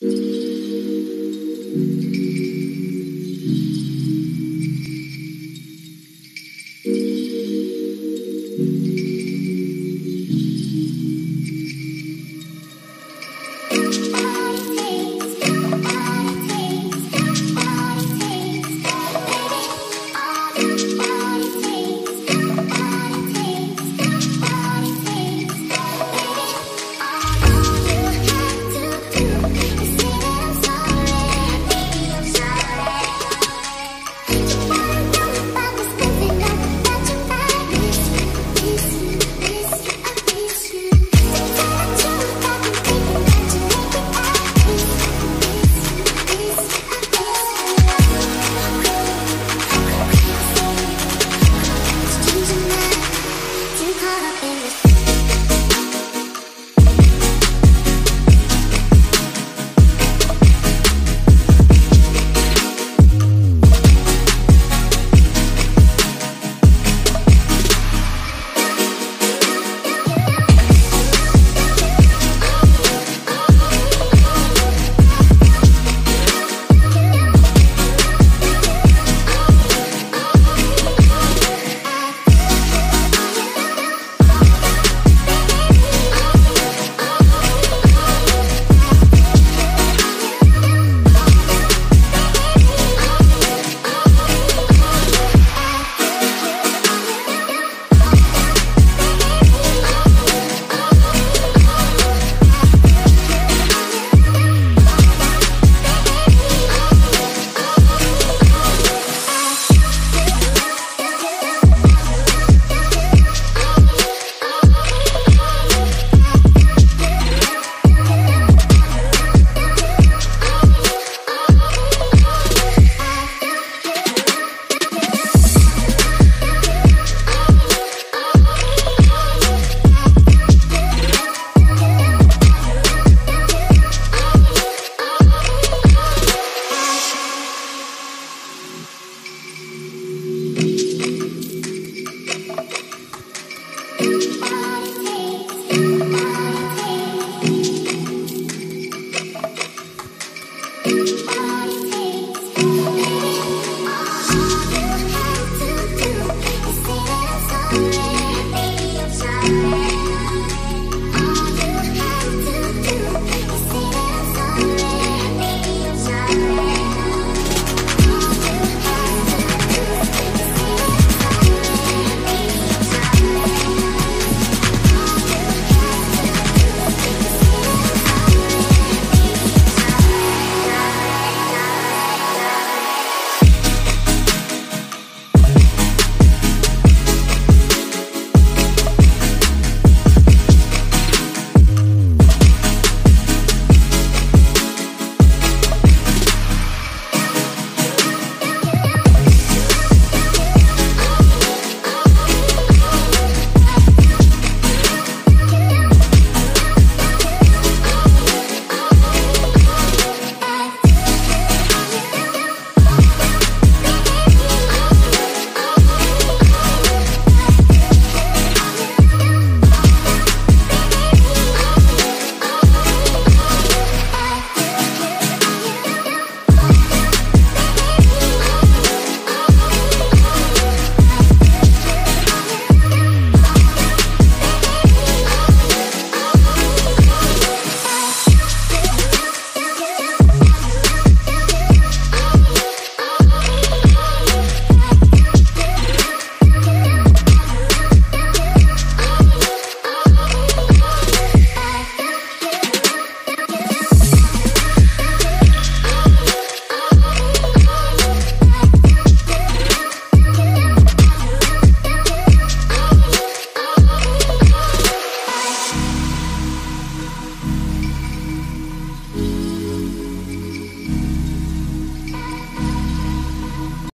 Música